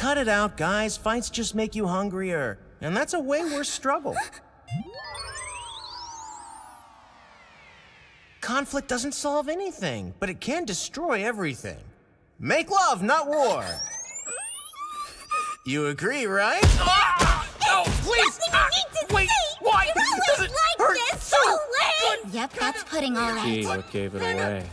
Cut it out, guys. Fights just make you hungrier. And that's a way worse struggle. Conflict doesn't solve anything, but it can destroy everything. Make love, not war. You agree, right? Ah! No, please! Ah, wait, say. why? Does always like hurt this. so Yep, that's pudding all right. Gee, what gave it away?